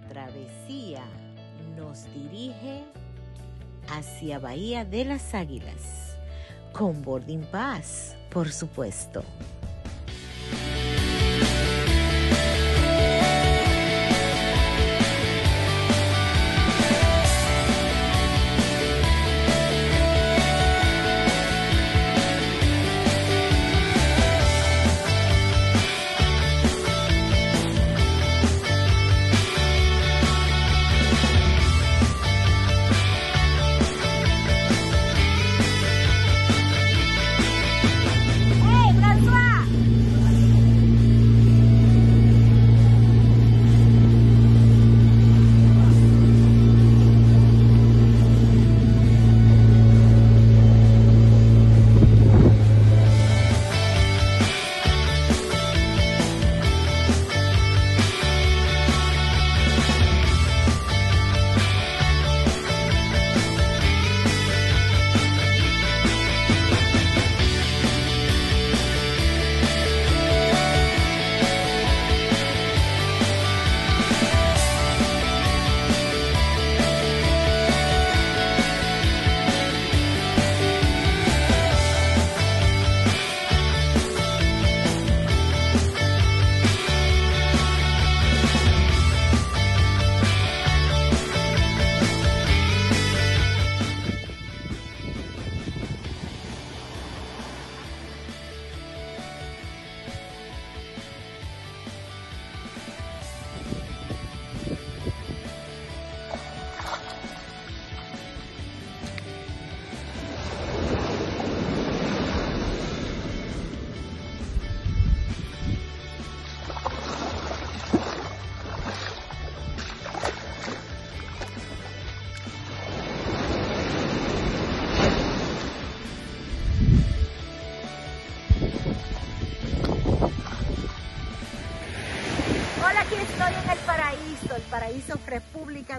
travesía nos dirige hacia Bahía de las Águilas, con Boarding Pass, por supuesto.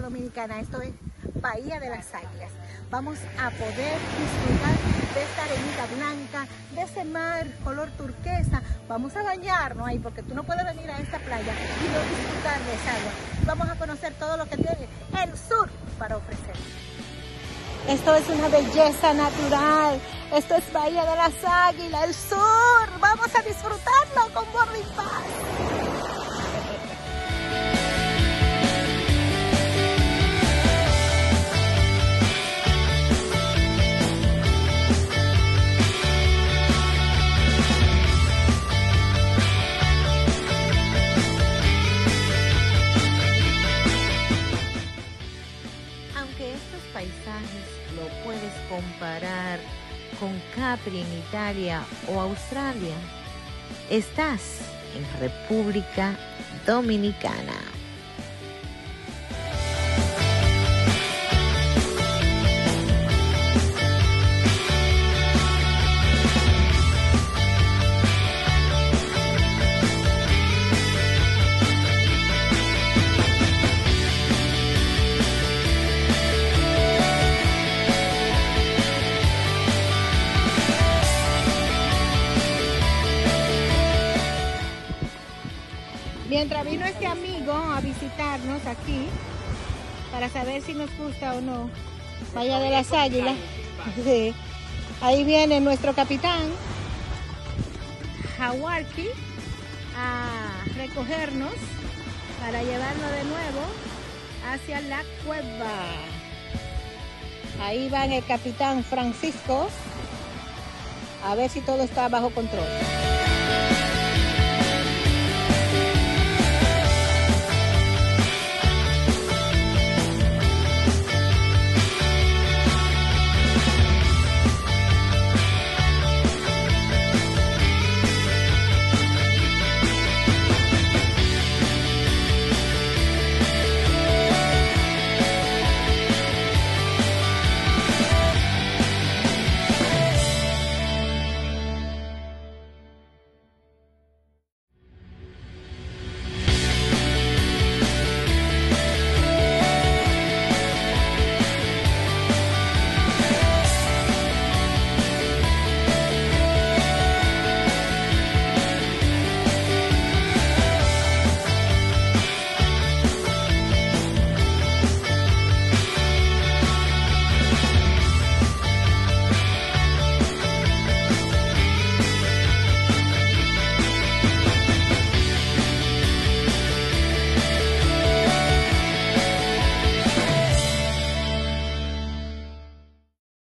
Dominicana, esto es Bahía de las Águilas. Vamos a poder disfrutar de esta arenita blanca, de ese mar color turquesa. Vamos a bañarnos ahí porque tú no puedes venir a esta playa y no disfrutar de esa agua. Vamos a conocer todo lo que tiene el sur para ofrecer. Esto es una belleza natural. Esto es Bahía de las Águilas, el sur. Vamos a disfrutarlo con Boarding Pass. Comparar con Capri en Italia o Australia, estás en República Dominicana. Mientras vino este amigo a visitarnos aquí, para saber si nos gusta o no, Vaya de las Águilas. Ahí viene nuestro capitán, Hawarki, a recogernos para llevarlo de nuevo hacia la cueva. Ahí va el capitán Francisco a ver si todo está bajo control.